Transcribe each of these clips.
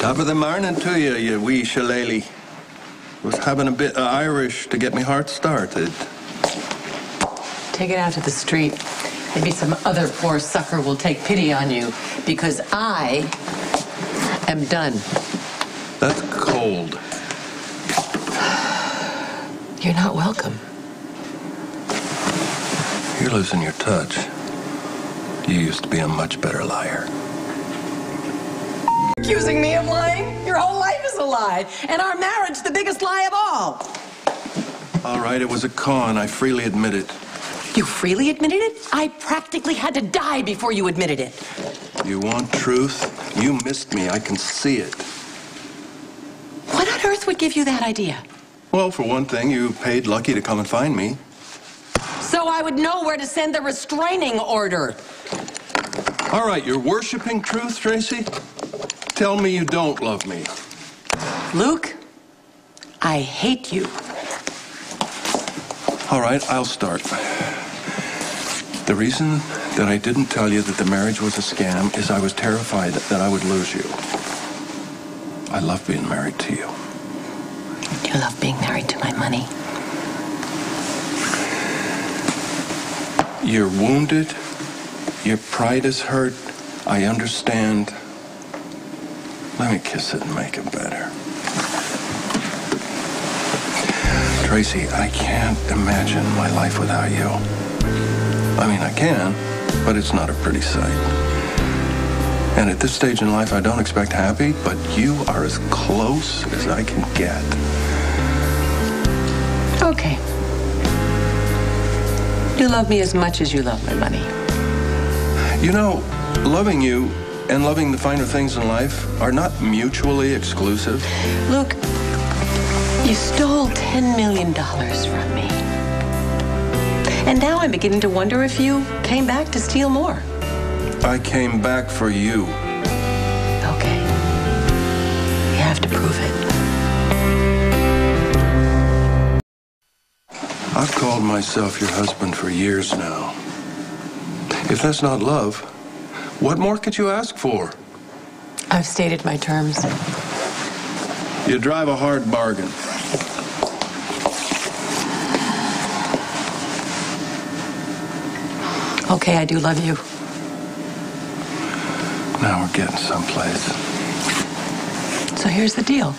Top of the morning to you, you wee shillelagh. Was having a bit of Irish to get me heart started. Take it out to the street. Maybe some other poor sucker will take pity on you because I am done. That's cold. You're not welcome. You're losing your touch. You used to be a much better liar. Accusing me of lying? Your whole life is a lie. And our marriage, the biggest lie of all. All right, it was a con. I freely admit it. You freely admitted it? I practically had to die before you admitted it. You want truth? You missed me. I can see it. What on earth would give you that idea? Well, for one thing, you paid Lucky to come and find me. So I would know where to send the restraining order. All right, you're worshiping truth, Tracy? Tell me you don't love me. Luke, I hate you. All right, I'll start. The reason that I didn't tell you that the marriage was a scam is I was terrified that I would lose you. I love being married to you. You love being married to my money. You're wounded. Your pride is hurt. I understand. Let me kiss it and make it better. Tracy, I can't imagine my life without you. I mean, I can, but it's not a pretty sight. And at this stage in life, I don't expect happy, but you are as close as I can get. Okay. You love me as much as you love my money. You know, loving you and loving the finer things in life are not mutually exclusive. Luke, you stole $10 million from me. And now I'm beginning to wonder if you came back to steal more. I came back for you. Okay. You have to prove it. I've called myself your husband for years now. If that's not love, what more could you ask for? I've stated my terms. You drive a hard bargain. Okay, I do love you. Now we're getting someplace. So here's the deal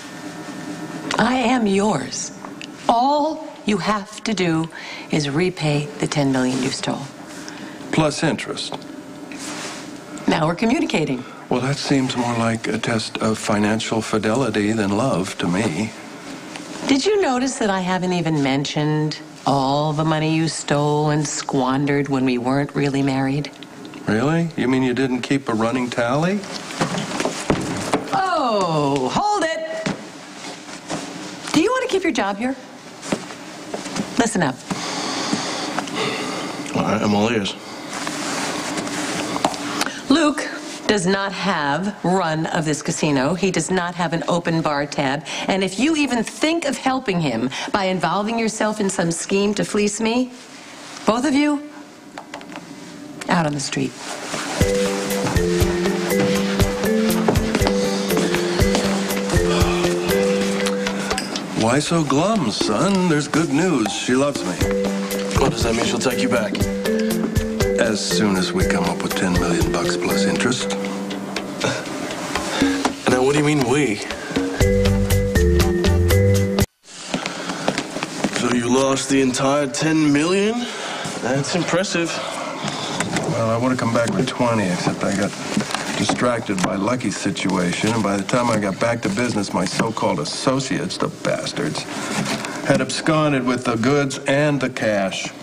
I am yours. All you have to do is repay the 10 million you stole. Plus interest. Now we're communicating. Well, that seems more like a test of financial fidelity than love to me. Did you notice that I haven't even mentioned all the money you stole and squandered when we weren't really married? Really? You mean you didn't keep a running tally? Oh, hold it. Do you want to keep your job here? Listen up. All right, I'm all ears. Luke does not have run of this casino. He does not have an open bar tab. And if you even think of helping him by involving yourself in some scheme to fleece me, both of you, out on the street. Why so glum, son? There's good news. She loves me. What does that mean? She'll take you back. As soon as we come up with 10 million bucks plus interest. Now, what do you mean we? So you lost the entire 10 million? That's impressive. Well, I would have come back with 20, except I got distracted by Lucky's situation, and by the time I got back to business, my so-called associates, the bastards, had absconded with the goods and the cash.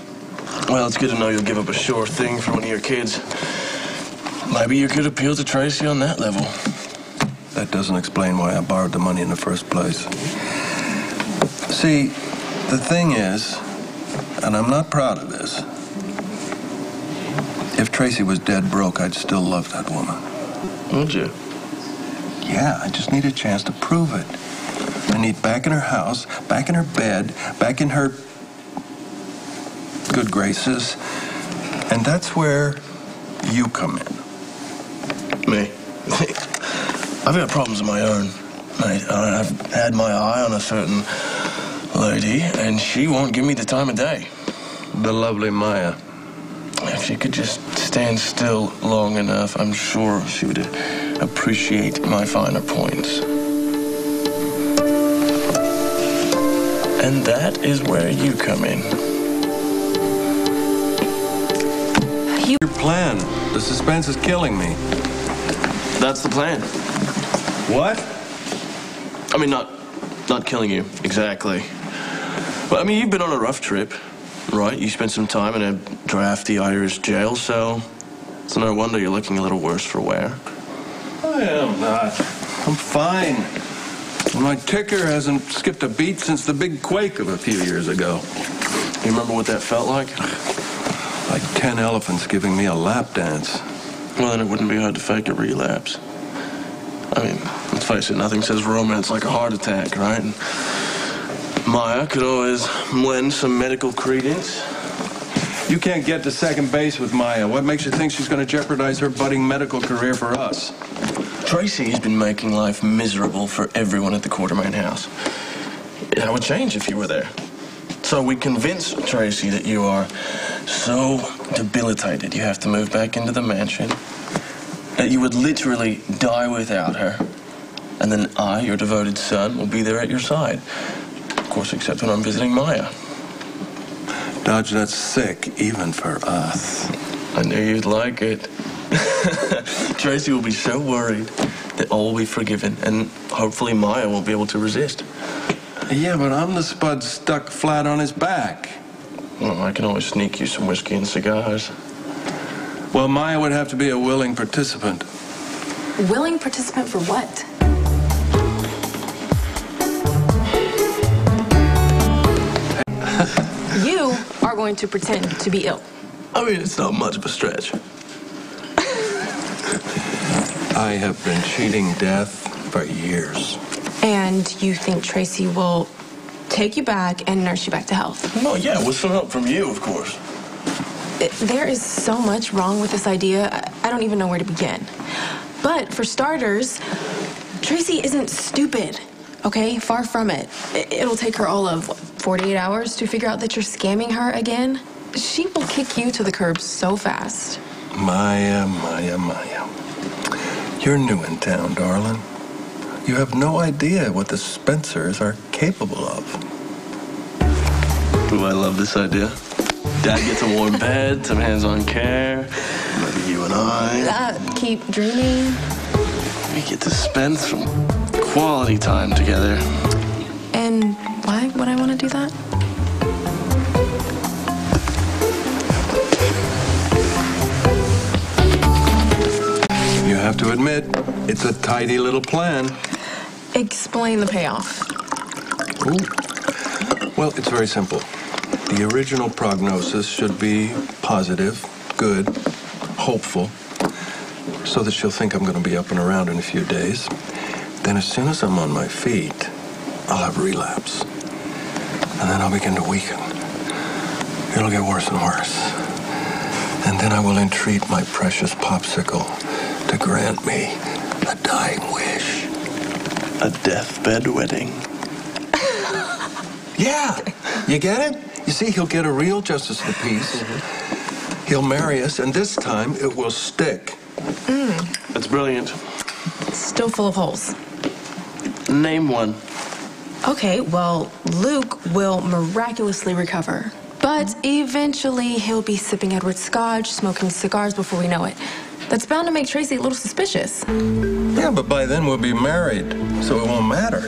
Well, it's good to know you'll give up a sure thing for one of your kids. Maybe you could appeal to Tracy on that level. That doesn't explain why I borrowed the money in the first place. See, the thing is, and I'm not proud of this, if Tracy was dead broke, I'd still love that woman. Would you? Yeah, I just need a chance to prove it. I need back in her house, back in her bed, back in her good graces. And that's where you come in. Me. I've got problems of my own, mate. I've had my eye on a certain lady, and she won't give me the time of day. The lovely Maya. If she could just stand still long enough, I'm sure she would appreciate my finer points. And that is where you come in. Plan. The suspense is killing me. That's the plan. What? I mean, not not killing you exactly. But I mean, you've been on a rough trip, right? You spent some time in a drafty Irish jail cell. It's no wonder you're looking a little worse for wear. I am not. I'm fine. My ticker hasn't skipped a beat since the big quake of a few years ago. You remember what that felt like? Like ten elephants giving me a lap dance. Well, then it wouldn't be hard to fake a relapse. I mean, let's face it, nothing says romance like a heart attack, right? And Maya could always lend some medical credence. You can't get to second base with Maya. What makes you think she's going to jeopardize her budding medical career for us? Tracy's been making life miserable for everyone at the Quartermaine house. That would change if you were there. So we convince Tracy that you are so debilitated you have to move back into the mansion, that you would literally die without her. And then I, your devoted son, will be there at your side. Of course, except when I'm visiting Maya. Dodge, that's sick, even for us. I knew you'd like it. Tracy will be so worried that all will be forgiven, and hopefully Maya won't be able to resist. Yeah, but I'm the spud stuck flat on his back. Well, I can always sneak you some whiskey and cigars. Well, Maya would have to be a willing participant. Willing participant for what? you are going to pretend to be ill. I mean, it's not much of a stretch. I have been cheating death for years. And you think Tracy will take you back and nurse you back to health. No, yeah, with some help from you, of course. It- There is so much wrong with this idea, I- I don't even know where to begin. But for starters, Tracy isn't stupid, okay? Far from it. I- It'll take her all of what, 48 hours to figure out that you're scamming her again. She will kick you to the curb so fast. Maya, Maya, Maya. You're new in town, darling. You have no idea what the Spencers are capable of. Ooh, I love this idea. Dad gets a warm bed, some hands-on care. Maybe you and I. Uh, keep dreaming. We get to spend some quality time together. And why would I want to do that? You have to admit, it's a tidy little plan. Explain the payoff. Ooh. Well, it's very simple. The original prognosis should be positive, good, hopeful, so that she'll think I'm going to be up and around in a few days. Then, as soon as I'm on my feet, I'll have relapse. And then I'll begin to weaken. It'll get worse and worse. And then I will entreat my precious popsicle to grant me a dying wish. A deathbed wedding. Yeah. You get it? You see, he'll get a real justice of the peace. He'll marry us, and this time it will stick. Mm. That's brilliant. Still full of holes. Name one. Okay, well, Luke will miraculously recover. But eventually he'll be sipping Edward Scotch, smoking cigars before we know it. That's bound to make Tracy a little suspicious. Yeah, but by then we'll be married, so it won't matter.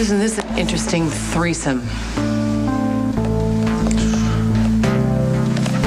Isn't this an interesting threesome?